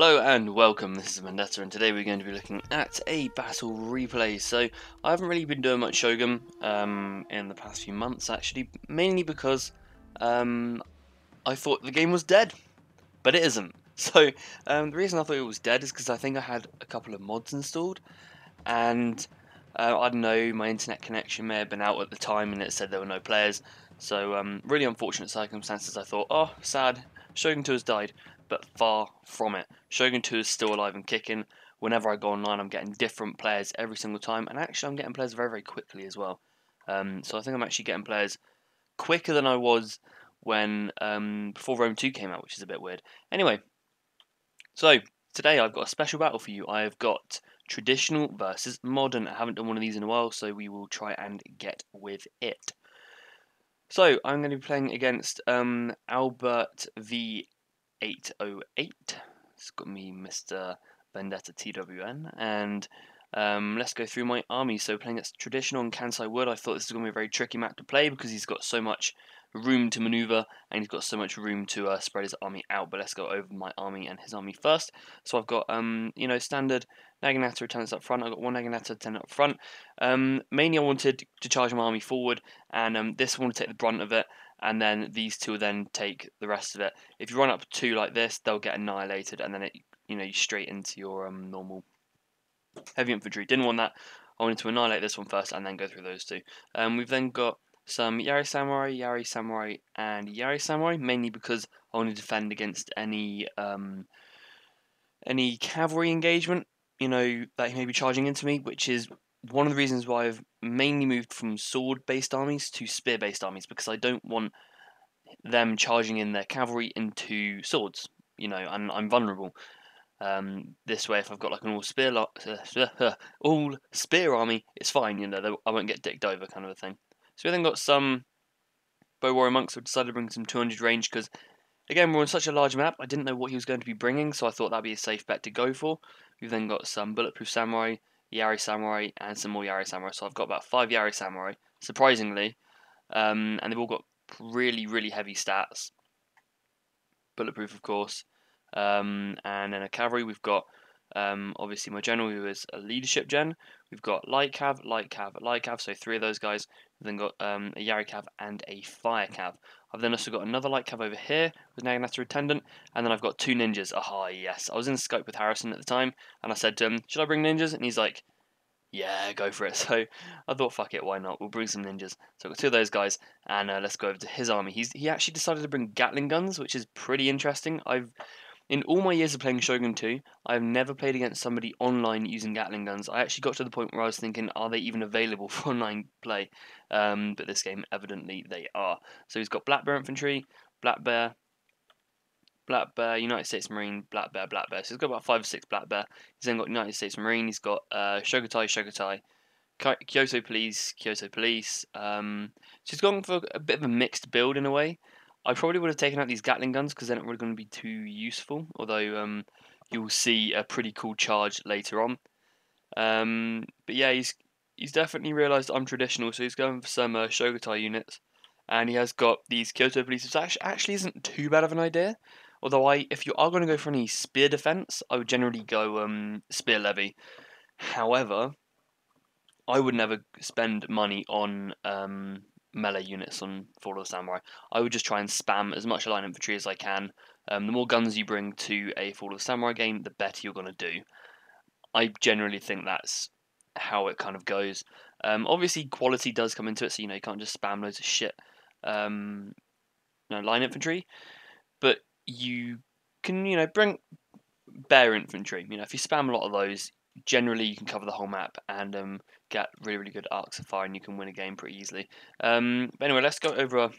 Hello and welcome, this is Vendetta and today we're going to be looking at a battle replay. So I haven't really been doing much Shogun um, in the past few months actually, mainly because um, I thought the game was dead, but it isn't. So um, the reason I thought it was dead is because I think I had a couple of mods installed and uh, I don't know, my internet connection may have been out at the time and it said there were no players. So um, really unfortunate circumstances I thought, oh sad, Shogun 2 has died but far from it. Shogun 2 is still alive and kicking. Whenever I go online, I'm getting different players every single time, and actually, I'm getting players very, very quickly as well. Um, so I think I'm actually getting players quicker than I was when um, before Rome 2 came out, which is a bit weird. Anyway, so today I've got a special battle for you. I've got traditional versus modern. I haven't done one of these in a while, so we will try and get with it. So I'm going to be playing against um, Albert v 808. It's got me Mr. Vendetta TWN. And um, let's go through my army. So playing against traditional and Kansai Wood, I thought this was going to be a very tricky map to play because he's got so much room to maneuver and he's got so much room to uh, spread his army out. But let's go over my army and his army first. So I've got, um, you know, standard Naginata attendants up front. I've got one Naginata attendant up front. Um, mainly I wanted to charge my army forward and um, this one to take the brunt of it and then these two will then take the rest of it. If you run up two like this, they'll get annihilated, and then it, you know, you straight into your um, normal heavy infantry. Didn't want that. I wanted to annihilate this one first, and then go through those two. Um, we've then got some Yari Samurai, Yari Samurai, and Yari Samurai, mainly because I want to defend against any um, any cavalry engagement, you know, that he may be charging into me, which is one of the reasons why I've mainly moved from sword based armies to spear based armies because I don't want them charging in their cavalry into swords, you know, and I'm vulnerable. Um, this way, if I've got like an all spear lo- uh, uh, uh, all spear army, it's fine, you know, I won't get dicked over, kind of a thing. So we then got some bow warrior monks. who decided to bring some 200 range because, again, we're on such a large map. I didn't know what he was going to be bringing, so I thought that'd be a safe bet to go for. We've then got some bulletproof samurai, Yari Samurai, and some more Yari Samurai. So I've got about five Yari Samurai, surprisingly, um, and they've all got really, really heavy stats. Bulletproof, of course. Um, and then a cavalry, we've got um, obviously my general who is a leadership gen. We've got light cav, light cav, light cav, so three of those guys. We've then got um, a Yari cav and a fire cav. I've then also got another light cav over here with Naginata attendant, and then I've got two ninjas. Ah, yes. I was in Skype with Harrison at the time, and I said to him, should I bring ninjas? And he's like, yeah, go for it. So I thought, fuck it, why not? We'll bring some ninjas. So I've got two of those guys, and uh, let's go over to his army. He's he actually decided to bring Gatling guns, which is pretty interesting. I've in all my years of playing Shogun 2, I've never played against somebody online using Gatling guns. I actually got to the point where I was thinking, are they even available for online play? Um, but this game, evidently, they are. So he's got Black Bear Infantry, Black Bear, Black Bear, United States Marine, Black Bear, Black Bear. So he's got about five or six Black Bear. He's then got United States Marine. He's got uh, Shogitai, Shogitai, Kyoto Police, Kyoto Police. Um, so he's gone for a bit of a mixed build in a way. I probably would have taken out these Gatling guns because they're not really going to be too useful. Although um, you will see a pretty cool charge later on. Um, but yeah, he's he's definitely realised I'm traditional, so he's going for some uh, Shogitai units, and he has got these Kyoto police, which actually, actually isn't too bad of an idea. Although I, if you are going to go for any spear defense, I would generally go um, spear levy. However, I would never spend money on um, melee units on Fall of the Samurai. I would just try and spam as much line infantry as I can. Um, the more guns you bring to a Fall of the Samurai game, the better you're going to do. I generally think that's how it kind of goes. Um, obviously, quality does come into it, so you know you can't just spam loads of shit. Um, you know, line infantry, but you can you know bring bear infantry. You know, if you spam a lot of those, generally you can cover the whole map and um, get really really good arcs of fire, and you can win a game pretty easily. Um, but anyway, let's go over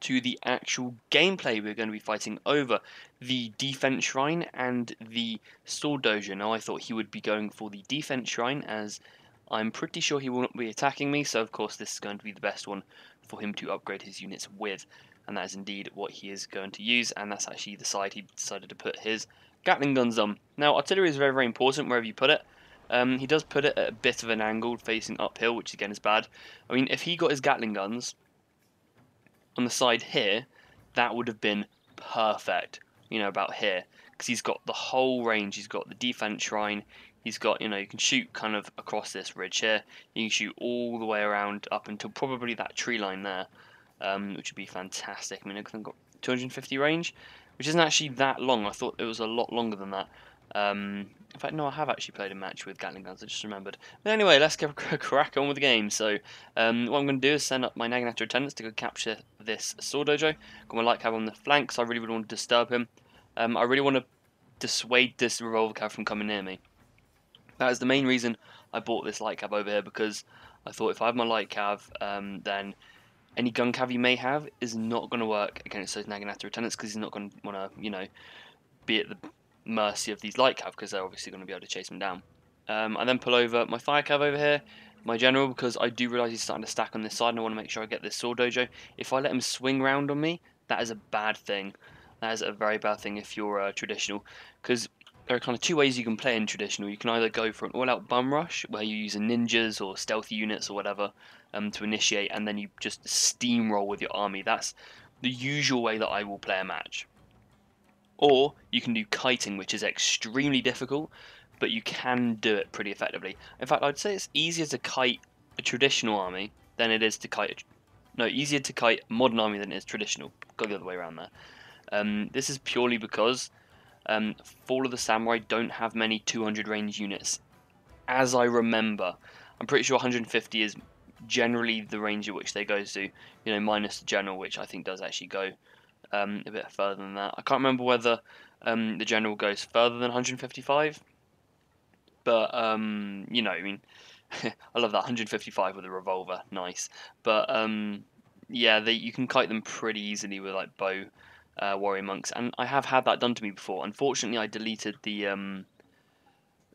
to the actual gameplay. We're going to be fighting over the defense shrine and the sword dojo. Now, I thought he would be going for the defense shrine as I'm pretty sure he will not be attacking me, so of course this is going to be the best one for him to upgrade his units with. And that is indeed what he is going to use, and that's actually the side he decided to put his Gatling guns on. Now, artillery is very, very important wherever you put it. Um, he does put it at a bit of an angle, facing uphill, which again is bad. I mean, if he got his Gatling guns on the side here, that would have been perfect, you know, about here. because he's got the whole range. He's got the defense shrine. He's got, you know, you can shoot kind of across this ridge here. You can shoot all the way around up until probably that tree line there, um, which would be fantastic. I mean, I've got 250 range, which isn't actually that long. I thought it was a lot longer than that. Um, in fact, no, I have actually played a match with Gatling guns. I just remembered. But anyway, let's get crack on with the game. So, um, what I'm going to do is send up my Naginata attendants to go capture this Sword Dojo. Got my light cav on the flank, so I really would want to disturb him. Um, I really want to dissuade this revolver cav from coming near me. That is the main reason I bought this light cav over here because I thought if I have my light cav, um, then any gun cav you may have is not going to work against those Naginata attendants because he's not going to want to, you know, be at the mercy of these light cav because they're obviously going to be able to chase him down. Um, I then pull over my fire cav over here, my general, because I do realise he's starting to stack on this side and I want to make sure I get this sword dojo. If I let him swing round on me, that is a bad thing. That is a very bad thing if you're uh, traditional, because there are kind of two ways you can play in traditional. You can either go for an all-out bum rush, where you use ninjas or stealthy units or whatever um, to initiate, and then you just steamroll with your army. That's the usual way that I will play a match. Or you can do kiting, which is extremely difficult, but you can do it pretty effectively. In fact, I'd say it's easier to kite a traditional army than it is to kite. No, easier to kite modern army than it is traditional. Go the other way around there. Um, this is purely because um, Fall of the Samurai don't have many 200 range units, as I remember. I'm pretty sure 150 is generally the range at which they go to, you know, minus the general, which I think does actually go um, a bit further than that. I can't remember whether um, the general goes further than 155, but um, you know, I mean, I love that 155 with a revolver, nice. But um, yeah, they, you can kite them pretty easily with like bow uh, warrior monks, and I have had that done to me before. Unfortunately, I deleted the um,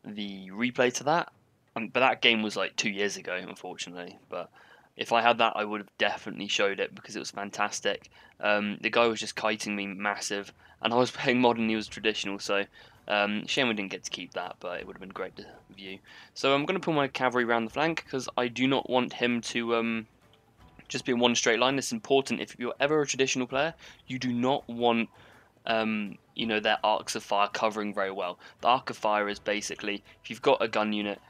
the replay to that, um, but that game was like two years ago, unfortunately. But if I had that, I would have definitely showed it because it was fantastic. Um, the guy was just kiting me massive, and I was playing modern, he was traditional, so um, shame we didn't get to keep that, but it would have been great to view. So I'm going to pull my cavalry around the flank because I do not want him to um, just be in one straight line. It's important if you're ever a traditional player, you do not want um, you know their arcs of fire covering very well. The arc of fire is basically if you've got a gun unit,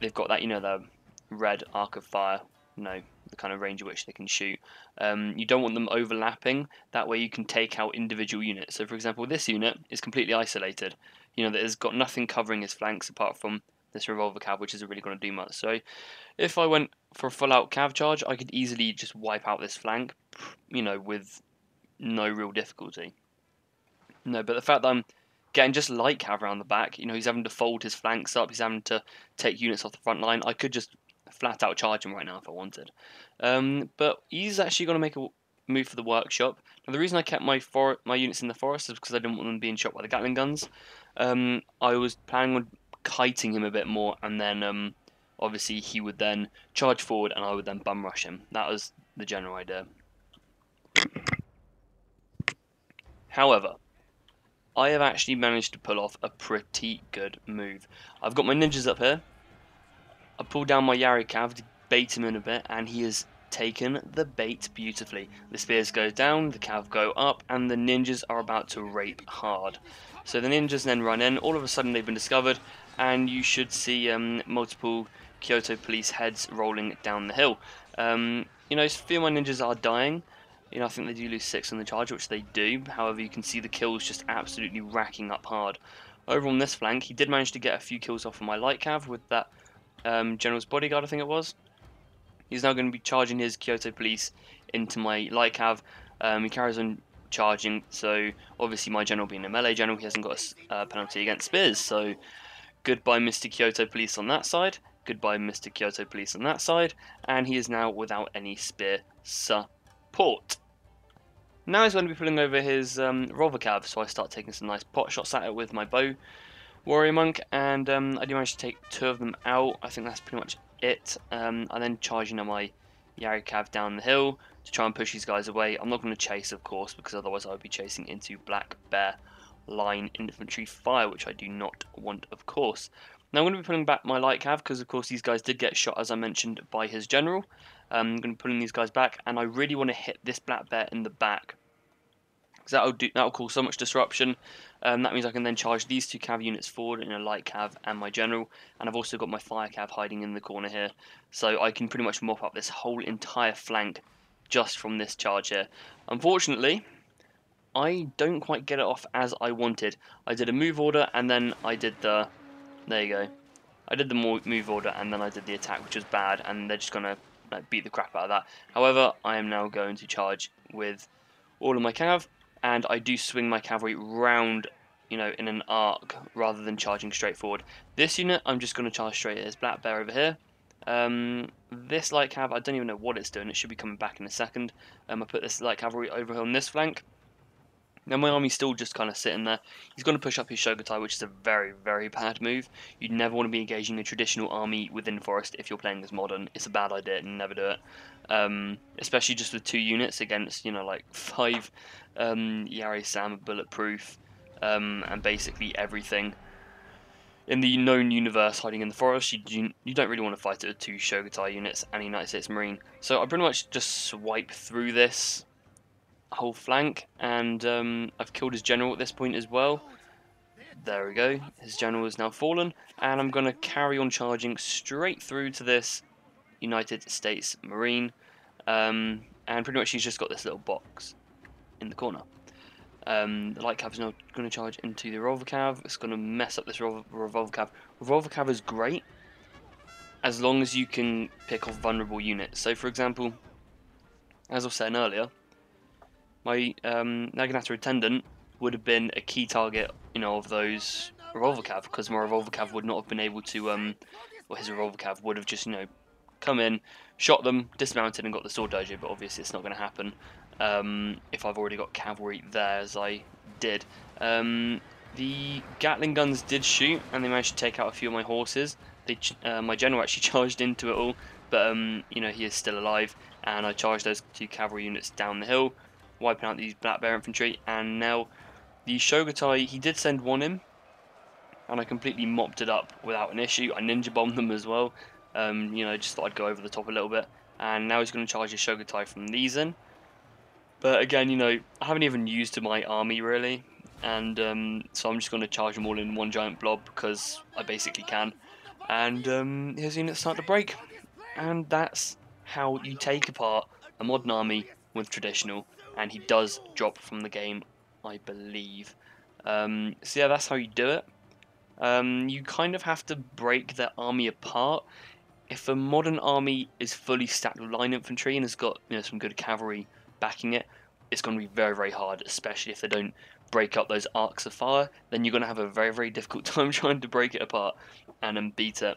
they've got that you know the red arc of fire you know the kind of range at which they can shoot. Um, you don't want them overlapping. That way you can take out individual units. So for example, this unit is completely isolated. You know, that has got nothing covering his flanks apart from this revolver cav, which isn't really going to do much. So if I went for a full out cav charge, I could easily just wipe out this flank, you know, with no real difficulty. No, but the fact that I'm getting just light cav around the back, you know, he's having to fold his flanks up, he's having to take units off the front line, I could just flat out charge him right now if I wanted. Um, but he's actually going to make a move for the workshop. Now the reason I kept my my units in the forest is because I didn't want them being shot by the Gatling guns. Um, I was planning on kiting him a bit more, and then um, obviously he would then charge forward, and I would then bum rush him. That was the general idea. However, I have actually managed to pull off a pretty good move. I've got my ninjas up here, I pull down my Yari Cav to bait him in a bit, and he has taken the bait beautifully. The spears go down, the Cav go up, and the ninjas are about to rape hard. So the ninjas then run in, all of a sudden they've been discovered, and you should see um, multiple Kyoto police heads rolling down the hill. Um, you know, a few of my ninjas are dying. You know, I think they do lose six on the charge, which they do. However, you can see the kills just absolutely racking up hard. Over on this flank, he did manage to get a few kills off of my light cav with that um, General's bodyguard, I think it was. He's now going to be charging his Kyoto police into my light cav. Um, he carries on charging, so obviously my general being a melee general, he hasn't got a uh, penalty against spears, so goodbye Mr. Kyoto police on that side, goodbye Mr. Kyoto police on that side, and he is now without any spear support. Now he's going to be pulling over his um, revolver cav, so I start taking some nice pot shots at it with my bow Warrior Monk, and um, I do manage to take two of them out. I think that's pretty much it. Um, I then charging on my Yari Cav down the hill to try and push these guys away. I'm not going to chase, of course, because otherwise I would be chasing into Black Bear line infantry fire, which I do not want, of course. Now I'm going to be pulling back my light cav because, of course, these guys did get shot, as I mentioned, by his general. Um, I'm going to be pulling these guys back, and I really want to hit this black bear in the back because that'll do that'll cause so much disruption. Um, that means I can then charge these two cav units forward in a light cav and my general, and I've also got my fire cav hiding in the corner here, so I can pretty much mop up this whole entire flank just from this charge here. Unfortunately, I don't quite get it off as I wanted. I did a move order and then I did the, there you go, I did the move order and then I did the attack, which was bad, and they're just gonna like, beat the crap out of that. However, I am now going to charge with all of my cav, and I do swing my cavalry round, you know, in an arc rather than charging straight forward. This unit, I'm just going to charge straight. There's Black Bear over here. Um, this light cav, I don't even know what it's doing. It should be coming back in a second. Um, I put this light cavalry over on this flank. Now my army's still just kind of sitting there. He's going to push up his Shogitai, which is a very, very bad move. You'd never want to be engaging a traditional army within Forest if you're playing as modern. It's a bad idea, never do it. Um, especially just with two units against, you know, like five um, Yari Sam Bulletproof, um, and basically everything. In the known universe hiding in the forest, you, do, you don't really want to fight it with two Shogitai units and United States Marine. So I pretty much just swipe through this whole flank, and um, I've killed his general at this point as well. There we go, his general is now fallen, and I'm going to carry on charging straight through to this United States Marine, um, and pretty much he's just got this little box in the corner. Um, the light cav is now going to charge into the revolver cav. It's going to mess up this revolver cav. Revolver cav is great as long as you can pick off vulnerable units. So, for example, as I was saying earlier, my um, Naginata attendant would have been a key target, you know, of those revolver cav because my revolver cav would not have been able to, um, or his revolver cav would have just, you know, come in, shot them, dismounted, and got the sword dojo. But obviously, it's not going to happen um, if I've already got cavalry there, as I did. Um, the Gatling guns did shoot, and they managed to take out a few of my horses. They, uh, my general actually charged into it all, but um, you know he is still alive, and I charged those two cavalry units down the hill wiping out these Black Bear infantry, and now the Shogitai, he did send one in, and I completely mopped it up without an issue. I ninja bombed them as well, um, you know, just thought I'd go over the top a little bit, and now he's going to charge his Shogitai from these in. But again, you know, I haven't even used my army really, and um, so I'm just going to charge them all in one giant blob because I basically can. And um, his units start to break, and that's how you take apart a modern army with traditional and he does drop from the game, I believe. Um, so yeah, that's how you do it. Um, you kind of have to break their army apart. If a modern army is fully stacked with line infantry and has got you know some good cavalry backing it, it's going to be very very hard, especially if they don't break up those arcs of fire. Then you're going to have a very very difficult time trying to break it apart and then beat it.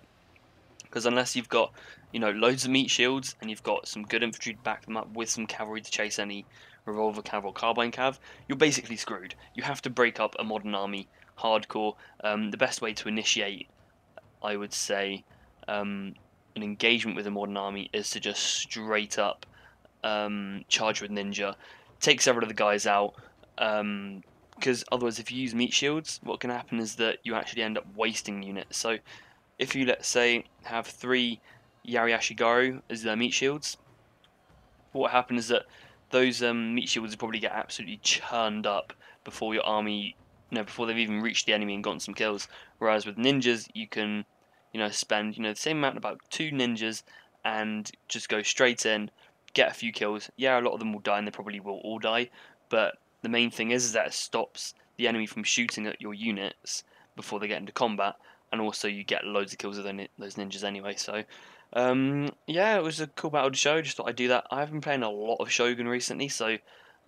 Because unless you've got you know loads of meat shields and you've got some good infantry to back them up with some cavalry to chase any revolver cav or carbine cav, you're basically screwed. You have to break up a modern army hardcore. Um, the best way to initiate, I would say, um, an engagement with a modern army is to just straight up um, charge with ninja, take several of the guys out. because um, otherwise, if you use meat shields, what can happen is that you actually end up wasting units. So, if you let's say have three Yari Ashigaru as their meat shields, what happens is that those um, meat shields would probably get absolutely churned up before your army, you know, before they've even reached the enemy and gotten some kills. Whereas with ninjas, you can, you know, spend you know the same amount, about two ninjas, and just go straight in, get a few kills. Yeah, a lot of them will die, and they probably will all die. But the main thing is, is that it stops the enemy from shooting at your units before they get into combat, and also you get loads of kills with those ninjas anyway. So um, yeah, it was a cool battle to show. Just thought I'd do that. I've been playing a lot of Shogun recently, so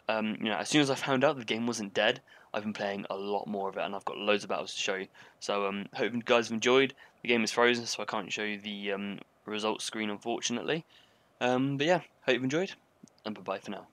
um, you know, as soon as I found out the game wasn't dead, I've been playing a lot more of it, and I've got loads of battles to show you. So um, hope you guys have enjoyed. The game is frozen, so I can't show you the um, results screen, unfortunately. Um, but yeah, hope you've enjoyed, and bye bye for now.